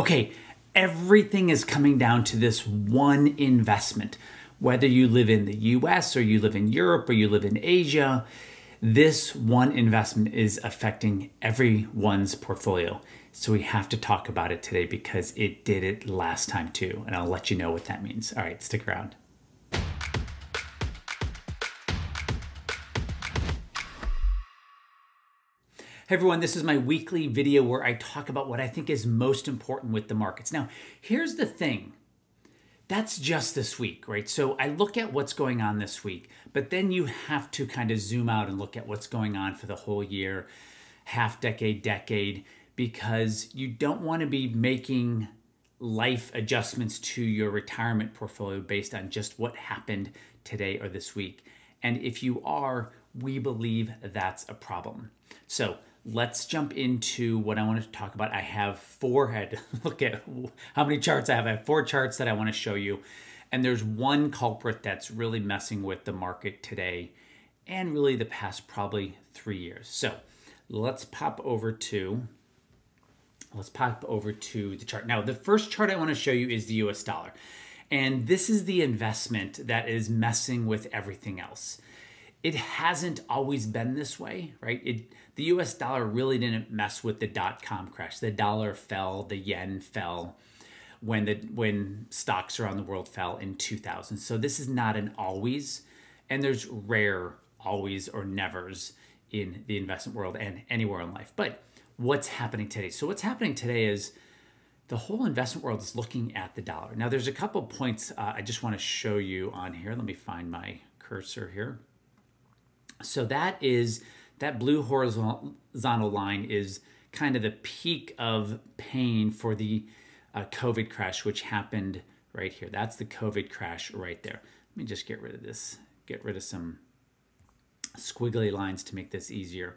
Okay, everything is coming down to this one investment. Whether you live in the US or you live in Europe or you live in Asia, this one investment is affecting everyone's portfolio. So we have to talk about it today because it did it last time too. And I'll let you know what that means. All right, stick around. Hey everyone, this is my weekly video where I talk about what I think is most important with the markets. Now, here's the thing. That's just this week, right? So I look at what's going on this week, but then you have to kind of zoom out and look at what's going on for the whole year, half decade, decade, because you don't want to be making life adjustments to your retirement portfolio based on just what happened today or this week. And if you are, we believe that's a problem. So let's jump into what I want to talk about. I have four, I had to look at how many charts I have. I have four charts that I want to show you. And there's one culprit that's really messing with the market today and really the past probably three years. So let's pop over to, let's pop over to the chart. Now, the first chart I want to show you is the US dollar. And this is the investment that is messing with everything else it hasn't always been this way, right? It the US dollar really didn't mess with the dot com crash. The dollar fell, the yen fell when the when stocks around the world fell in 2000. So this is not an always and there's rare always or nevers in the investment world and anywhere in life. But what's happening today? So what's happening today is the whole investment world is looking at the dollar. Now there's a couple points uh, I just want to show you on here. Let me find my cursor here. So that is that blue horizontal line is kind of the peak of pain for the uh, COVID crash, which happened right here. That's the COVID crash right there. Let me just get rid of this, get rid of some squiggly lines to make this easier.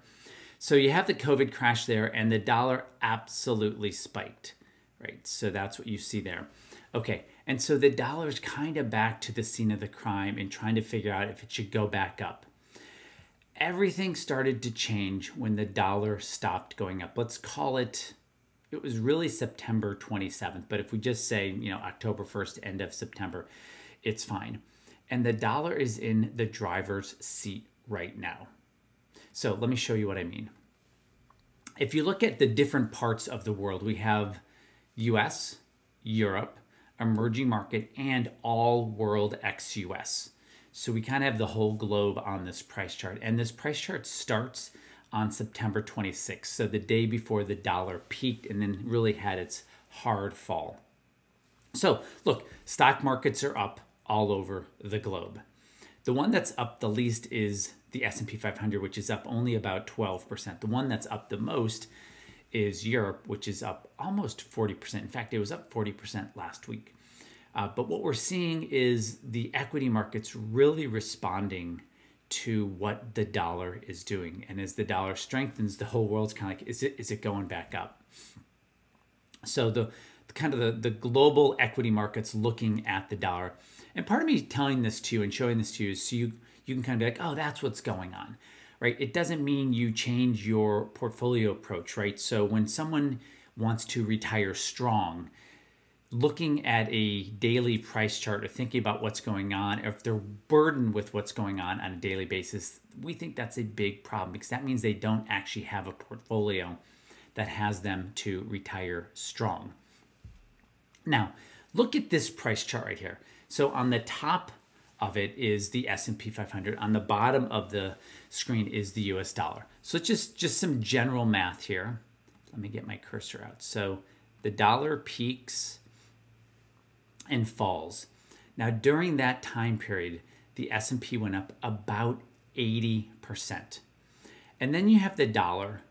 So you have the COVID crash there and the dollar absolutely spiked, right? So that's what you see there. Okay, and so the dollar is kind of back to the scene of the crime and trying to figure out if it should go back up everything started to change when the dollar stopped going up. Let's call it, it was really September 27th, but if we just say, you know, October 1st, end of September, it's fine. And the dollar is in the driver's seat right now. So let me show you what I mean. If you look at the different parts of the world, we have US, Europe, emerging market, and all world ex US. So we kind of have the whole globe on this price chart. And this price chart starts on September 26th, so the day before the dollar peaked and then really had its hard fall. So look, stock markets are up all over the globe. The one that's up the least is the S&P 500, which is up only about 12%. The one that's up the most is Europe, which is up almost 40%. In fact, it was up 40% last week. Uh, but what we're seeing is the equity markets really responding to what the dollar is doing. And as the dollar strengthens, the whole world's kind of like, is it is it going back up? So the, the kind of the, the global equity markets looking at the dollar. And part of me telling this to you and showing this to you is so you you can kind of be like, oh, that's what's going on. Right? It doesn't mean you change your portfolio approach, right? So when someone wants to retire strong, looking at a daily price chart or thinking about what's going on, or if they're burdened with what's going on on a daily basis, we think that's a big problem because that means they don't actually have a portfolio that has them to retire strong. Now, look at this price chart right here. So on the top of it is the S&P 500. On the bottom of the screen is the US dollar. So just just some general math here. Let me get my cursor out. So the dollar peaks and falls. Now during that time period, the S&P went up about 80%. And then you have the dollar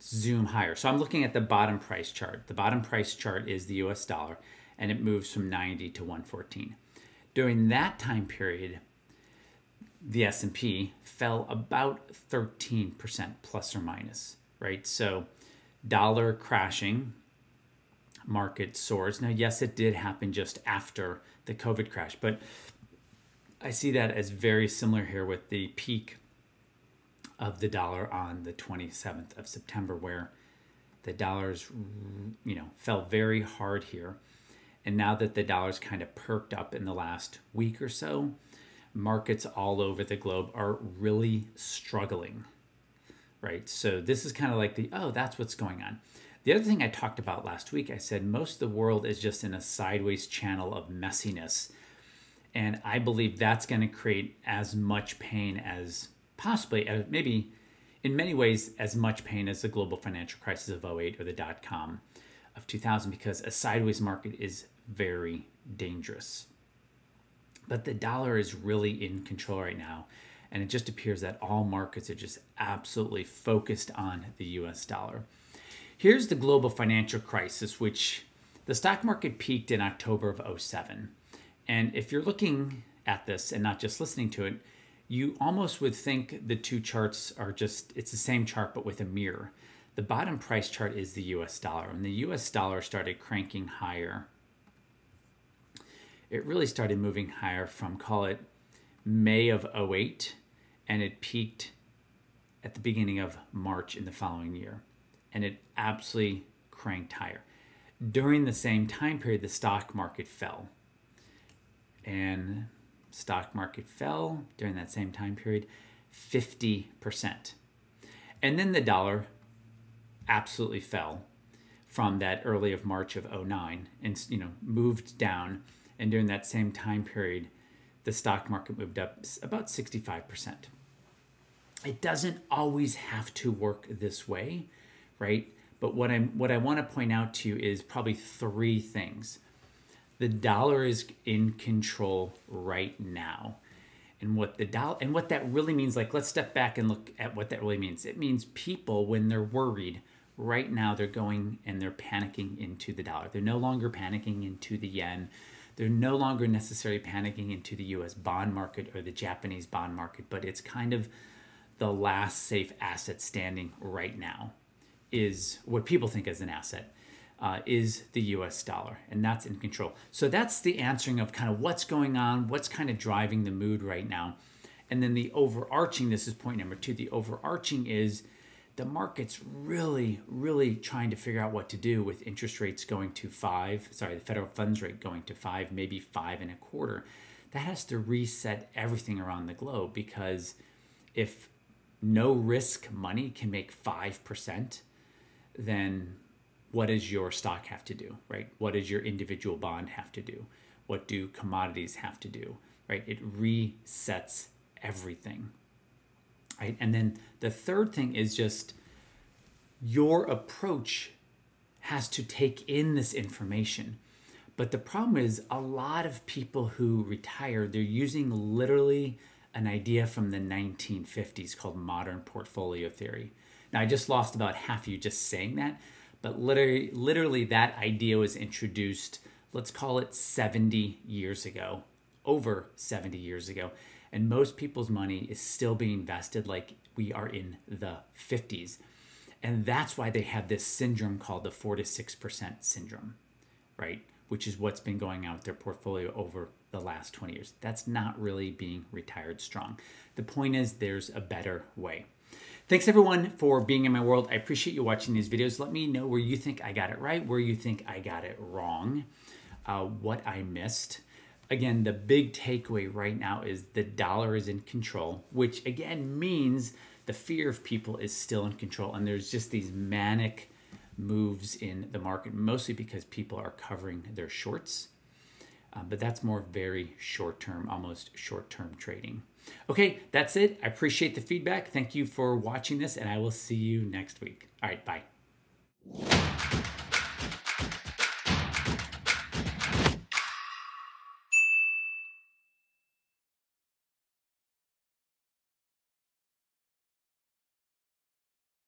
zoom higher. So I'm looking at the bottom price chart. The bottom price chart is the US dollar and it moves from 90 to 114. During that time period, the S&P fell about 13% plus or minus, right? So dollar crashing market soars. Now, yes, it did happen just after the COVID crash, but I see that as very similar here with the peak of the dollar on the 27th of September, where The dollars, you know, fell very hard here. And now that the dollar's kind of perked up in the last week or so, markets all over the globe are really struggling, right? So this is kind of like the, oh, that's what's going on. The other thing I talked about last week, I said most of the world is just in a sideways channel of messiness. And I believe that's going to create as much pain as possibly, uh, maybe in many ways, as much pain as the global financial crisis of 08 or the dot com of 2000, because a sideways market is very dangerous. But the dollar is really in control right now. And it just appears that all markets are just absolutely focused on the US dollar. Here's the global financial crisis, which the stock market peaked in October of 07. And if you're looking at this and not just listening to it, you almost would think the two charts are just, it's the same chart, but with a mirror. The bottom price chart is the US dollar, and the US dollar started cranking higher. It really started moving higher from, call it May of 08, and it peaked at the beginning of March in the following year. And it absolutely cranked higher. During the same time period, the stock market fell. And stock market fell during that same time period 50%. And then the dollar absolutely fell from that early of March of 09 and you know moved down and during that same time period the stock market moved up about 65%. It doesn't always have to work this way, right? But what I'm what I want to point out to you is probably three things. The dollar is in control right now. And what the dollar and what that really means like let's step back and look at what that really means. It means people when they're worried right now they're going and they're panicking into the dollar. They're no longer panicking into the yen. They're no longer necessarily panicking into the US bond market or the Japanese bond market but it's kind of the last safe asset standing right now is what people think as an asset uh, is the US dollar, and that's in control. So that's the answering of kind of what's going on, what's kind of driving the mood right now. And then the overarching, this is point number two, the overarching is the market's really, really trying to figure out what to do with interest rates going to five, sorry, the federal funds rate going to five, maybe five and a quarter. That has to reset everything around the globe because if no risk money can make 5%, then what does your stock have to do, right? What does your individual bond have to do? What do commodities have to do, right? It resets everything, right? And then the third thing is just your approach has to take in this information. But the problem is a lot of people who retire, they're using literally an idea from the 1950s called modern portfolio theory. Now I just lost about half of you just saying that, but literally, literally that idea was introduced, let's call it 70 years ago, over 70 years ago. And most people's money is still being invested like we are in the 50s. And that's why they have this syndrome called the 4 to 6% syndrome, right? Which is what's been going on with their portfolio over the last 20 years. That's not really being retired strong. The point is, there's a better way. Thanks everyone for being in my world. I appreciate you watching these videos. Let me know where you think I got it right, where you think I got it wrong, uh, what I missed. Again, the big takeaway right now is the dollar is in control, which again means the fear of people is still in control. And there's just these manic moves in the market, mostly because people are covering their shorts. Uh, but that's more very short term, almost short term trading. Okay, that's it. I appreciate the feedback. Thank you for watching this, and I will see you next week. All right, bye.